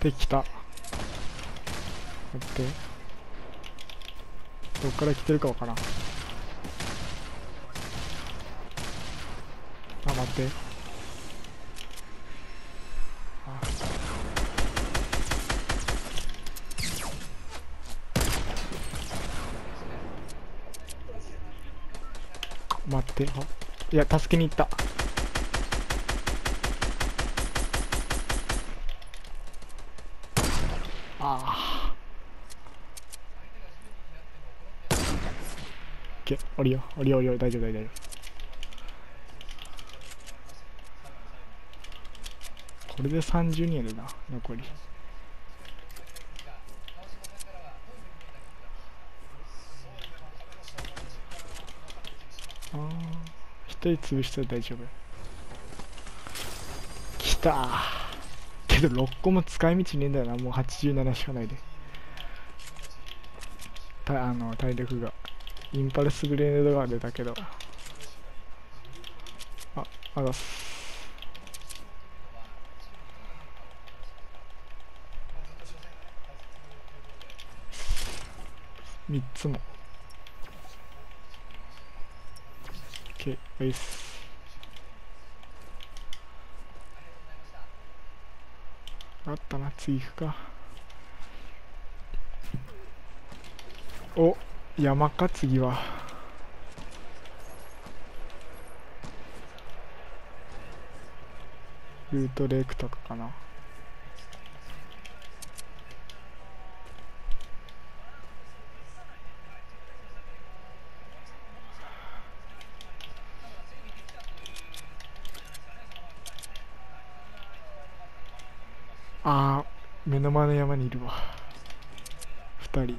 敵来た。待って。どっから来てるかわからん。あ待って。あ。待って。あいや助けに行った。ああけ降りよう降りよう降りよう大丈夫大丈夫。これで30人やるな残り。ああ一人潰したら大丈夫。きたー。けど6個も使い道ねえんだよな。もう87しかないで。たあの体力が。インパルスグレネードが出たけど。ああざす。3つも。OK ウェあったな次行くか。お山か？次は。ルートレイクとかかな。あー目の前の山にいるわ。2人。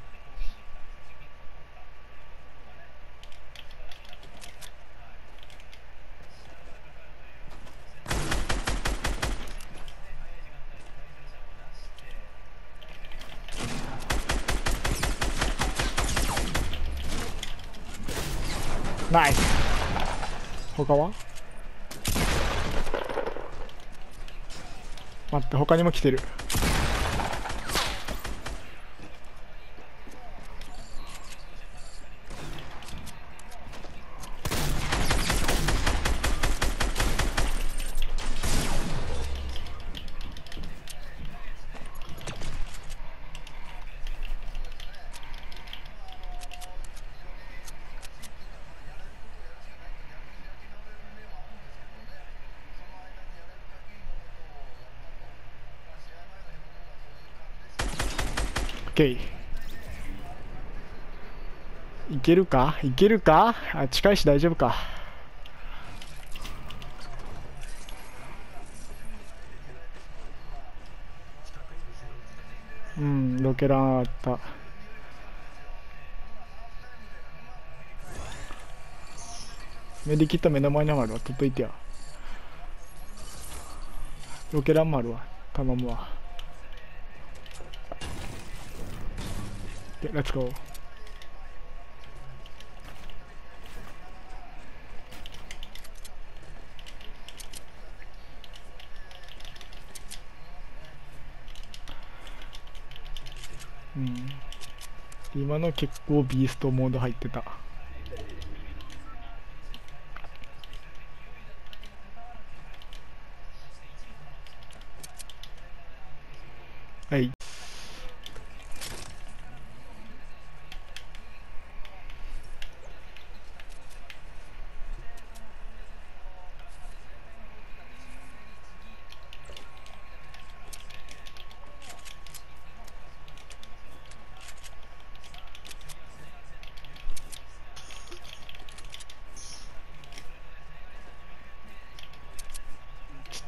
ナイス。他は？待って他にも来てる。いけるか？いけるか？あ近いし大丈夫か。うんロケランあった。メディキット目の前にあるわ。取っといてや。ロケランもあるわ。頼むわ。Okay, let's go. うん、今の結構ビーストモード入ってた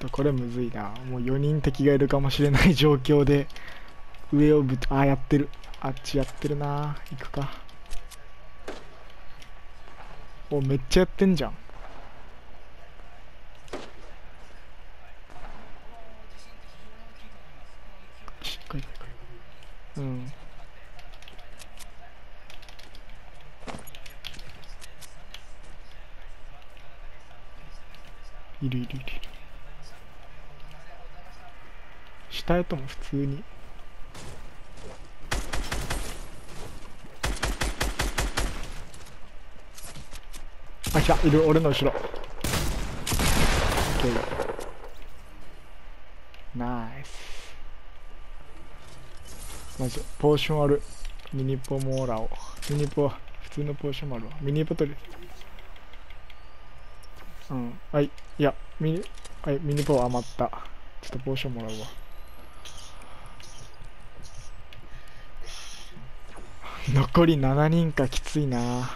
とこれむずいな。もう4人敵がいるかもしれない状況で上をぶあーやってる。あっちやってるな。行くか。おめっちゃやってんじゃん。うん。いるいるいる。下下やとも普通に。あ来た。いる俺の後ろ。OK ナイス。まずポーションある。ミニポもらおうミニポ普通のポーションもあるわ。ミニポ取るうん。はい。いやミニはい。ミニポ余った。ちょっとポーションもらうわ。残り7人かきついな。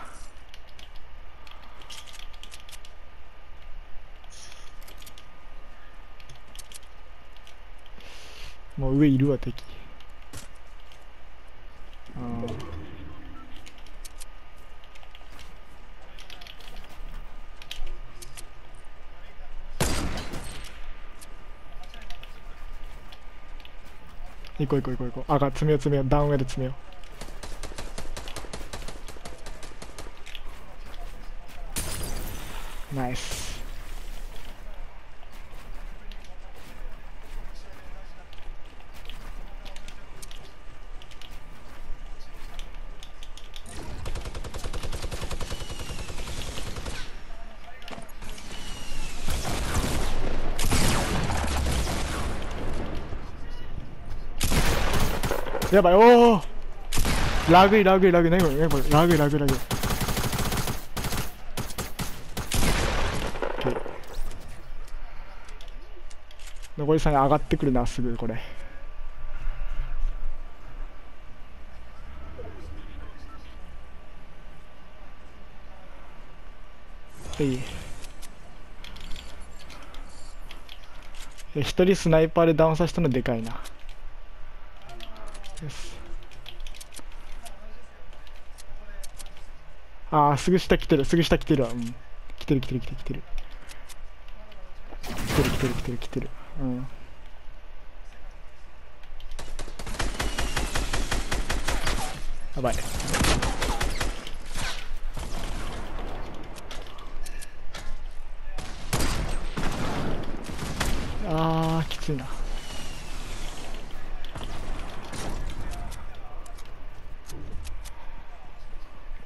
もう上いるわ敵。あ行こう行こう行こう行こう。あが詰めよう詰めよう。ダウン上で詰めよう。Nice. Yeah, but oh, lagi, lagi, lagi, lagi, lagi, lagi, lagi, lagi, lagi. 残り3上がってくるなすぐこれ。はい。いや一人スナイパーでダウンさせたのでかいな。ですああすぐ下来てるすぐ下来てるわ。うん。来てる来てる来てる来てる。来てる来てる来てる来てる。うん。やばい。あーきついな。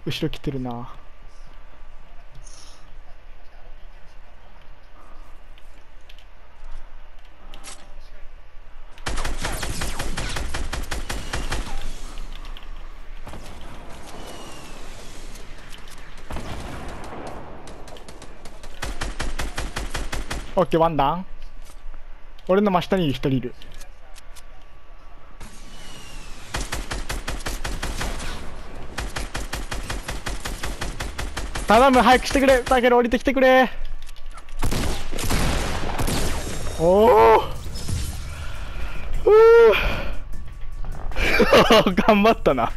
後ろ来てるな。オッケーワンダン俺の真下に一人いる。頼む早くしてくれ。だけど降りてきてくれ。おお 頑張ったな。